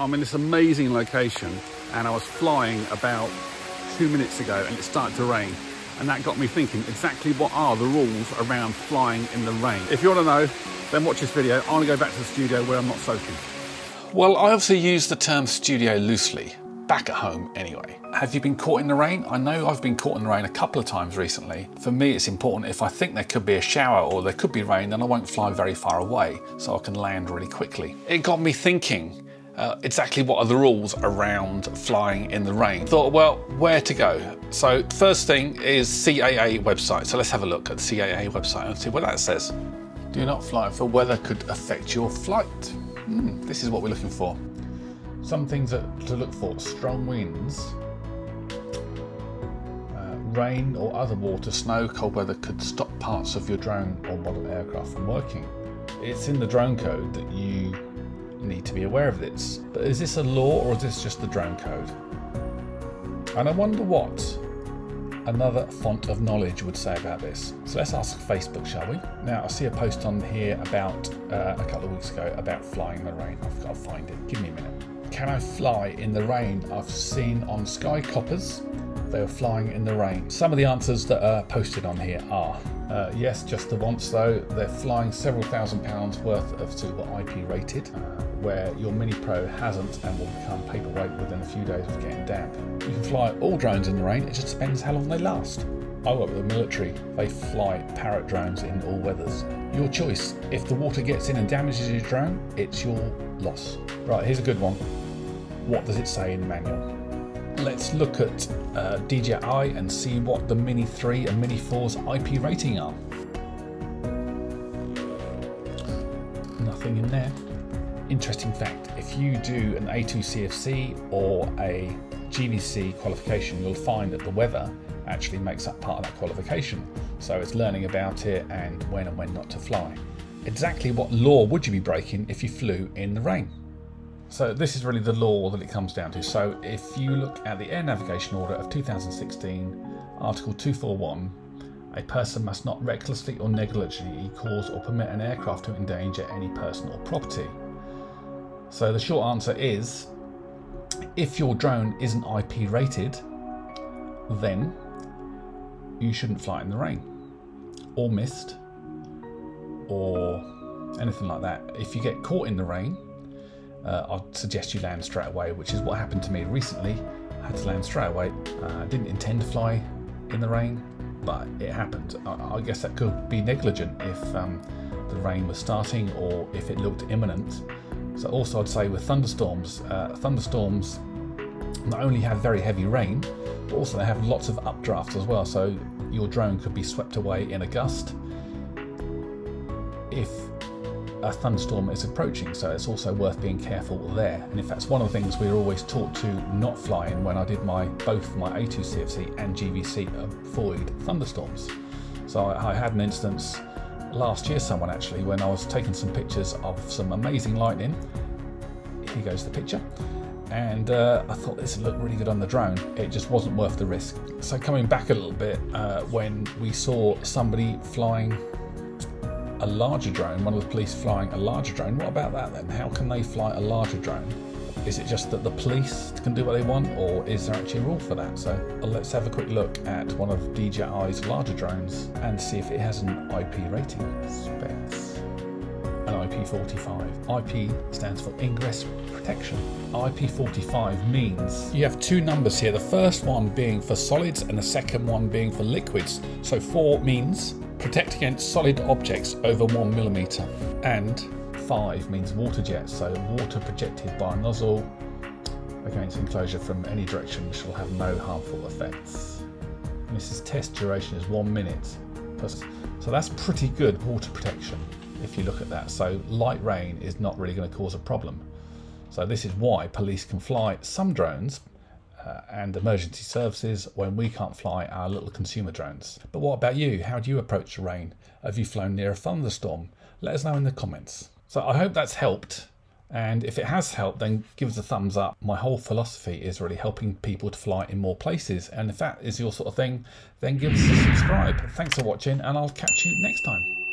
I'm in this amazing location and I was flying about two minutes ago and it started to rain. And that got me thinking exactly what are the rules around flying in the rain. If you want to know, then watch this video. I want to go back to the studio where I'm not soaking. Well, I obviously use the term studio loosely, back at home anyway. Have you been caught in the rain? I know I've been caught in the rain a couple of times recently. For me, it's important if I think there could be a shower or there could be rain, then I won't fly very far away so I can land really quickly. It got me thinking, uh, exactly what are the rules around flying in the rain. Thought, well, where to go? So first thing is CAA website. So let's have a look at the CAA website and see what that says. Do not fly for weather could affect your flight. Hmm, this is what we're looking for. Some things to look for, strong winds, uh, rain or other water, snow, cold weather could stop parts of your drone or model aircraft from working. It's in the drone code that you need to be aware of this. But is this a law or is this just the drone code? And I wonder what another font of knowledge would say about this. So let's ask Facebook, shall we? Now, I see a post on here about uh, a couple of weeks ago about flying in the rain. I've got to find it. Give me a minute. Can I fly in the rain? I've seen on Skycoppers they were flying in the rain. Some of the answers that are posted on here are uh, yes, just the once though. They're flying several thousand pounds worth of silver IP rated. Uh, where your Mini Pro hasn't and will become paperweight within a few days of getting damp. You can fly all drones in the rain, it just depends how long they last. I work with the military, they fly Parrot drones in all weathers. Your choice. If the water gets in and damages your drone, it's your loss. Right, here's a good one. What does it say in the manual? Let's look at uh, DJI and see what the Mini 3 and Mini 4's IP rating are. Nothing in there interesting fact if you do an A2 CofC or a GVC qualification, you'll find that the weather actually makes up part of that qualification. So it's learning about it and when and when not to fly. Exactly what law would you be breaking if you flew in the rain? So this is really the law that it comes down to. So if you look at the Air Navigation Order of 2016, Article 241, a person must not recklessly or negligently cause or permit an aircraft to endanger any person or property. So the short answer is if your drone isn't IP rated, then you shouldn't fly in the rain or mist or anything like that. If you get caught in the rain, uh, I'd suggest you land straight away, which is what happened to me recently. I had to land straight away. I uh, didn't intend to fly in the rain, but it happened. I, I guess that could be negligent if um, the rain was starting or if it looked imminent. So also I'd say with thunderstorms, uh, thunderstorms not only have very heavy rain, but also they have lots of updrafts as well. So your drone could be swept away in a gust if a thunderstorm is approaching. So it's also worth being careful there. And in fact, one of the things we were always taught to not fly in when I did my both my A2 CofC and GVC avoid thunderstorms. So I, I had an instance last year, someone actually, when I was taking some pictures of some amazing lightning. Here goes the picture. And uh, I thought this would look really good on the drone. It just wasn't worth the risk. So coming back a little bit, uh, when we saw somebody flying a larger drone, one of the police flying a larger drone, what about that then? How can they fly a larger drone? Is it just that the police can do what they want, or is there actually a rule for that? So uh, let's have a quick look at one of DJI's larger drones and see if it has an IP rating. Specs. An IP45. IP stands for Ingress Protection. IP45 means you have two numbers here, the first one being for solids and the second one being for liquids. So 4 means protect against solid objects over 1 millimeter, and 5 means water jets, so water projected by a nozzle against enclosure from any direction will have no harmful effects. And this is test duration is one minute. So that's pretty good water protection if you look at that. So light rain is not really going to cause a problem. So this is why police can fly some drones uh, and emergency services when we can't fly our little consumer drones. But what about you? How do you approach the rain? Have you flown near a thunderstorm? Let us know in the comments. So I hope that's helped. And if it has helped, then give us a thumbs up. My whole philosophy is really helping people to fly in more places. And if that is your sort of thing, then give us a subscribe. Thanks for watching, and I'll catch you next time.